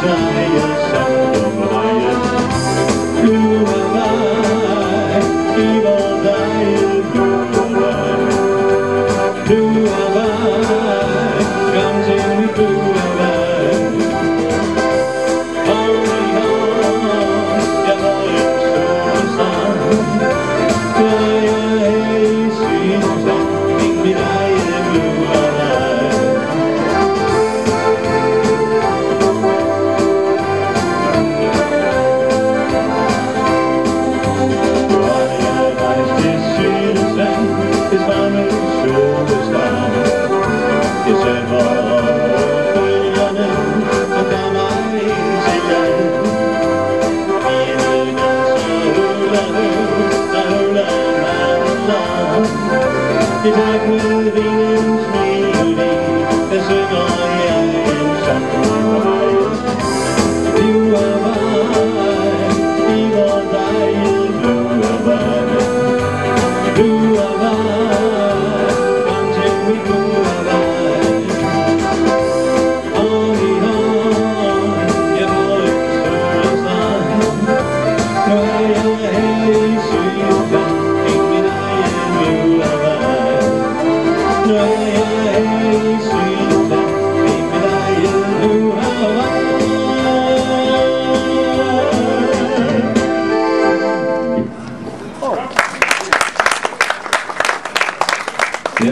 在里有 Did I moving in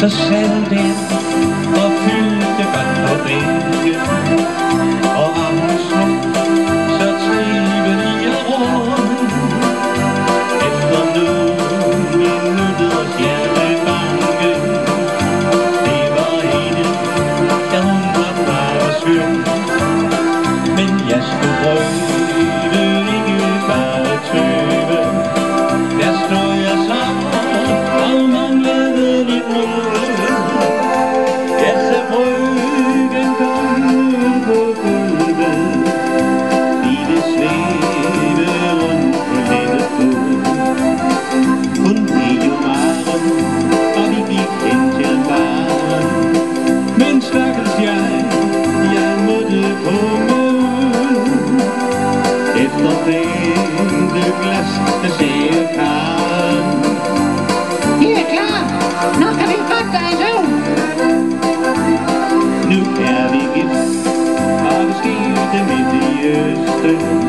The sail down. day.